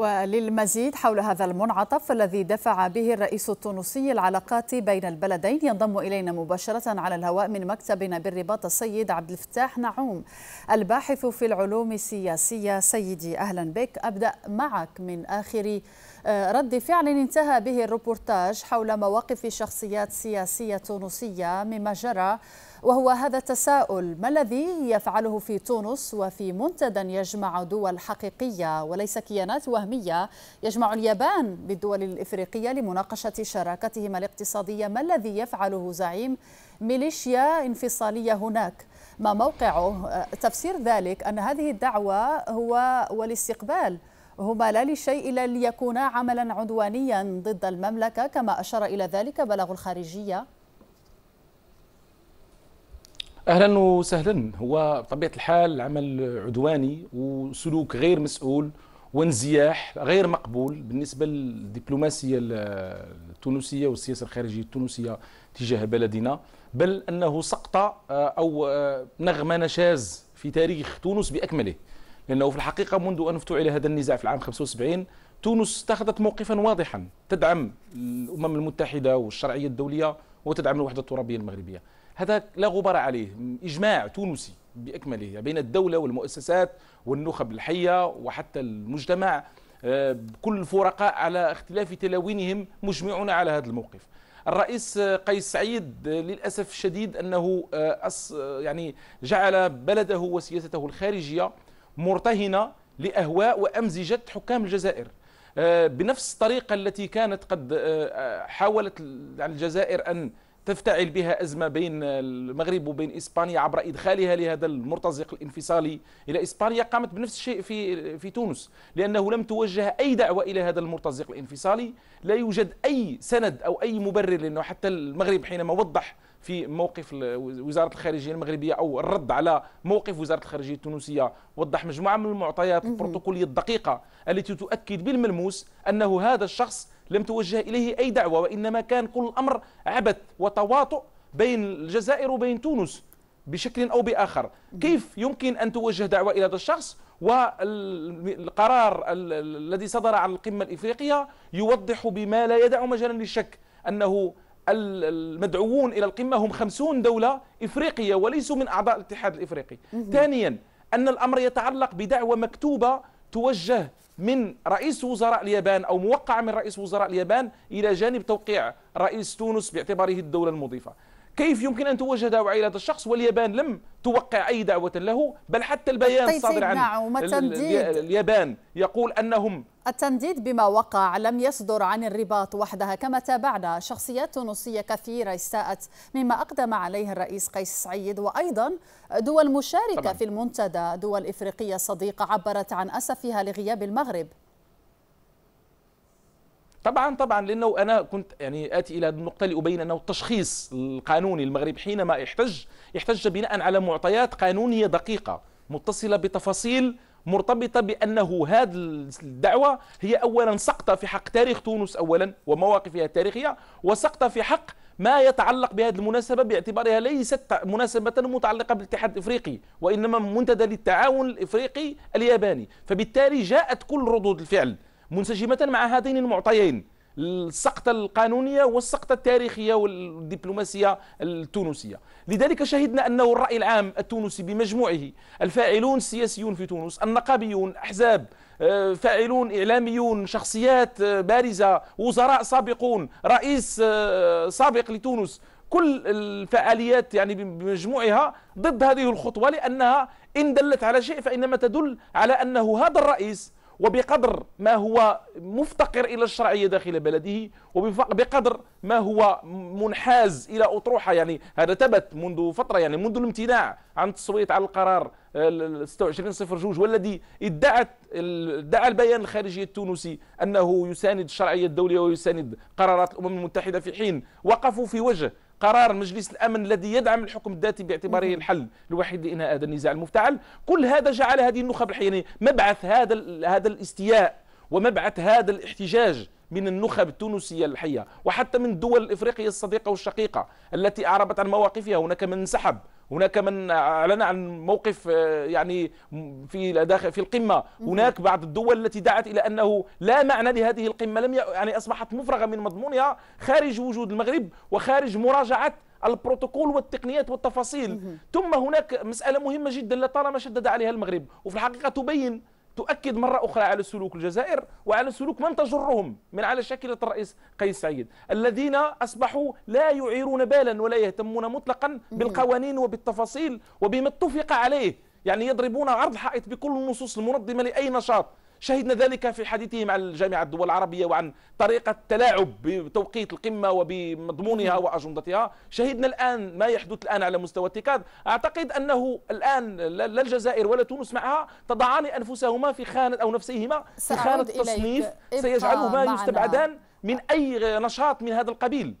وللمزيد حول هذا المنعطف الذي دفع به الرئيس التونسي العلاقات بين البلدين ينضم إلينا مباشرة على الهواء من مكتبنا بالرباط السيد عبد الفتاح نعوم الباحث في العلوم السياسية. سيدي أهلا بك. أبدأ معك من آخر آه، رد فعل انتهى به الروبورتاج حول مواقف شخصيات سياسية تونسية مما جرى وهو هذا التساؤل ما الذي يفعله في تونس وفي منتدى يجمع دول حقيقية وليس كيانات وهمية؟ يجمع اليابان بالدول الإفريقية لمناقشة شراكتهما الاقتصادية. ما الذي يفعله زعيم ميليشيا انفصالية هناك؟ ما موقعه؟ تفسير ذلك أن هذه الدعوة هو والاستقبال هما لا لشيء إلا ليكونا عملا عدوانيا ضد المملكة كما أشار إلى ذلك بلغ الخارجية. أهلا وسهلا. هو بطبيعة الحال عمل عدواني وسلوك غير مسؤول وانزياح غير مقبول بالنسبة للدبلوماسية التونسية والسياسة الخارجية التونسية تجاه بلدنا بل أنه سقط آه، أو آه، نغمة نشاز في تاريخ تونس بأكمله. لأنه في الحقيقة منذ أن افتعل هذا النزاع في العام 75 تونس اتخذت موقفا واضحا تدعم الأمم المتحدة والشرعية الدولية وتدعم الوحدة الترابية المغربية. هذا لا غبار عليه. إجماع تونسي بأكمله بين الدولة والمؤسسات والنخب الحية وحتى المجتمع آه، كل الفرقاء على اختلاف تلاوينهم مجمعون على هذا الموقف. الرئيس قيس سعيد للأسف الشديد أنه آه، يعني جعل بلده وسياسته الخارجية مرتهنة لأهواء وأمزجة حكام الجزائر. آه، بنفس الطريقة التي كانت قد حاولت الجزائر أن تفتعل بها أزمة بين المغرب وبين إسبانيا عبر إدخالها لهذا المرتزق الانفصالي إلى إسبانيا قامت بنفس الشيء في في تونس لأنه لم توجه أي دعوة إلى هذا المرتزق الانفصالي. لا يوجد أي سند أو أي مبرر لأنه حتى المغرب حينما وضح في موقف وزارة الخارجية المغربية أو الرد على موقف وزارة الخارجية التونسية وضح مجموعة من المعطيات البروتوكولية الدقيقة التي تؤكد بالملموس أنه هذا الشخص لم توجه إليه أي دعوة وإنما كان كل الأمر عبث وتواطؤ بين الجزائر وبين تونس بشكل أو بآخر. كيف يمكن أن توجه دعوة إلى هذا الشخص؟ والقرار الذي صدر على القمة الإفريقية يوضح بما لا يدع مجالا للشك أنه المدعوون إلى القمة هم خمسون دولة إفريقية وليسوا من أعضاء الاتحاد الإفريقي. ثانيا أن الأمر يتعلق بدعوة مكتوبة توجه من رئيس وزراء اليابان أو موقع من رئيس وزراء اليابان إلى جانب توقيع رئيس تونس باعتباره الدولة المضيفة. كيف يمكن أن توجه دعوة إلى هذا الشخص واليابان لم توقع أي دعوة له بل حتى البيان الصادر عن نعم اليابان يقول أنهم التنديد بما وقع لم يصدر عن الرباط وحدها كما تابعنا شخصيات تونسية كثيرة استاءت مما أقدم عليه الرئيس قيس سعيد. وأيضا دول مشاركة طبعا. في المنتدى دول إفريقية صديقة عبرت عن أسفها لغياب المغرب. طبعا طبعا لأنه أنا كنت يعني آتي إلى النقطة لابين أنه التشخيص القانوني المغرب حينما يحتج يحتج بناء على معطيات قانونية دقيقة متصلة بتفاصيل مرتبطة بأنه هذه الدعوة هي أولا سقطة في حق تاريخ تونس أولا ومواقفها التاريخية وسقطة في حق ما يتعلق بهذه المناسبة باعتبارها ليست مناسبة متعلقة بالاتحاد الإفريقي وإنما منتدى للتعاون الإفريقي الياباني. فبالتالي جاءت كل ردود الفعل. منسجمة مع هذين المعطيين. السقطة القانونية والسقطة التاريخية والدبلوماسية التونسية. لذلك شهدنا أنه الرأي العام التونسي بمجموعه الفاعلون السياسيون في تونس النقابيون أحزاب آه، فاعلون إعلاميون شخصيات آه، بارزة وزراء سابقون رئيس آه، سابق لتونس. كل الفعاليات يعني بمجموعها ضد هذه الخطوة لأنها إن دلت على شيء فإنما تدل على أنه هذا الرئيس وبقدر ما هو مفتقر إلى الشرعية داخل بلده وبقدر ما هو منحاز إلى أطروحة. يعني هذا ثبت منذ فترة يعني منذ الامتناع عن التصويت على القرار 26 صفر جوج والذي ادعت ادعى البيان الخارجي التونسي أنه يساند الشرعية الدولية ويساند قرارات الأمم المتحدة في حين وقفوا في وجه قرار مجلس الأمن الذي يدعم الحكم الذاتي باعتباره الحل الوحيد لإنهاء هذا النزاع المفتعل. كل هذا جعل هذه النخب الحيوانيه مبعث هذا هذا الاستياء ومبعث هذا الاحتجاج من النخب التونسية الحية وحتى من الدول الإفريقية الصديقة والشقيقة التي أعربت عن مواقفها. هناك من انسحب هناك من أعلن عن موقف آه، يعني في داخل في القمة. هناك بعض الدول التي دعت إلى أنه لا معنى لهذه القمة. لم يعني أصبحت مفرغة من مضمونها خارج وجود المغرب وخارج مراجعة البروتوكول والتقنيات والتفاصيل. ثم هناك مسألة مهمة جدا لطالما شدد عليها المغرب. وفي الحقيقة تبين تؤكد مرة أخرى على سلوك الجزائر وعلى سلوك من تجرهم من على شاكلة الرئيس قيس سعيد. الذين أصبحوا لا يعيرون بالا ولا يهتمون مطلقا بالقوانين وبالتفاصيل وبما اتفق عليه. يعني يضربون عرض حائط بكل النصوص المنظمة لأي نشاط. شهدنا ذلك في حديثه مع الجامعة الدول العربية وعن طريقة التلاعب بتوقيت القمة وبمضمونها وأجندتها. شهدنا الآن ما يحدث الآن على مستوى التكاد أعتقد أنه الآن لا الجزائر ولا تونس معها تضعان أنفسهما في خانة أو نفسيهما في خانة التصنيف. سيجعلهما يستبعدان من أي نشاط من هذا القبيل.